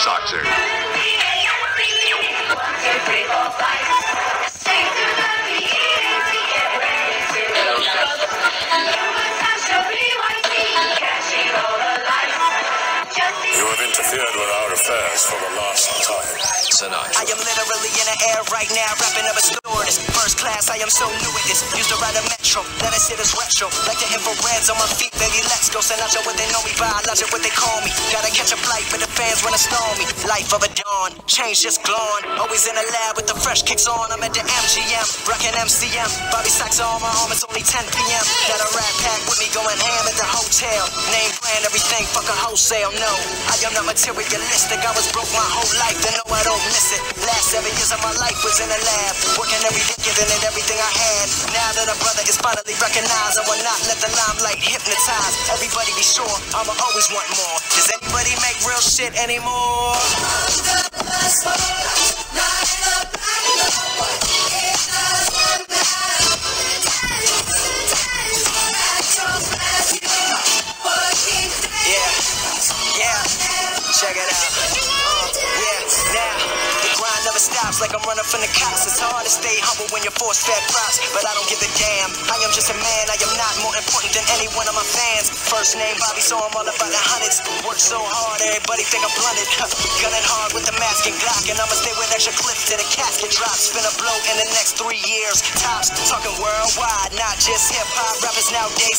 Soxer. You have interfered with our affairs for the last time. Sinatra. I am literally in the air right now, rapping up a stewardess. First class, I am so new at this. Used to ride a metro, let us hit is retro. Like the infrareds on my feet, baby, let's go. Send out what they know me by, logic what they call me. Gotta catch a flight, but the fans wanna storm me. Life of a dawn, change just glowing. Always in the lab with the fresh kicks on. I'm at the MGM, rocking MCM. Bobby Sacks on my arm, it's only 10 p.m. Got a rat pack with me going ham at the hotel. Name brand, everything, fuck a wholesale. No, I am not materialistic. I was broke my whole life, then no, I don't miss seven years of my life was in the lab, working every day, giving it everything I had. Now that a brother is finally recognized, I will not let the limelight hypnotize. Everybody be sure, I'ma always want more. Does anybody make real shit anymore? Yeah, yeah, check it out. Uh, yeah, now stops like I'm running from the cops. It's hard to stay humble when you're force fed props, but I don't give a damn. I am just a man. I am not more important than any one of my fans. First name Bobby, so I'm all about the hundreds. Work so hard, everybody think I'm blunted. Gunning hard with the mask and Glock, and I'ma stay with extra clips till the casket drops. Spin a blow in the next three years. Tops talking worldwide, not just hip hop rappers nowadays.